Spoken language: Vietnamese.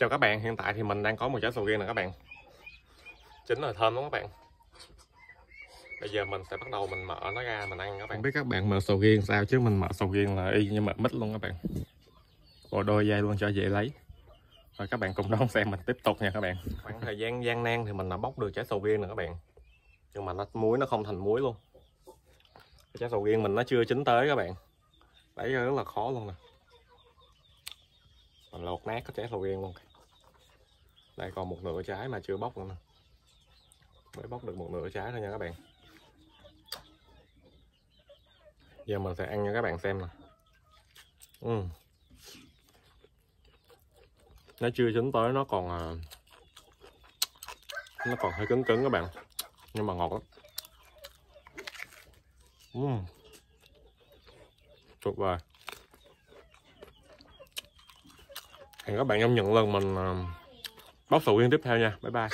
Chào các bạn, hiện tại thì mình đang có một trái sầu riêng nè các bạn. Chính là thơm lắm các bạn. Bây giờ mình sẽ bắt đầu mình mở nó ra mình ăn các bạn. Không biết các bạn mở sầu riêng sao chứ mình mở sầu riêng là y như mệt mít luôn các bạn. Bộ đôi dây luôn cho dễ lấy. Rồi các bạn cùng đón xem mình tiếp tục nha các bạn. Khoảng thời gian gian nan thì mình đã bóc được trái sầu riêng nè các bạn. Nhưng mà nó muối nó không thành muối luôn. Trái sầu riêng mình nó chưa chín tới các bạn. Lấy rất là khó luôn nè. Mình lột nát cái trái sầu riêng luôn đây còn một nửa trái mà chưa bóc nữa mới bóc được một nửa trái thôi nha các bạn. Giờ mình sẽ ăn cho các bạn xem nè. Ừ. nó chưa chín tới nó còn à, nó còn hơi cứng cứng các bạn. Nhưng mà ngọt lắm. Ừ. tuyệt vời. Hẹn các bạn trong những lần mình à, bóc sầu riêng tiếp theo nha. Bye bye.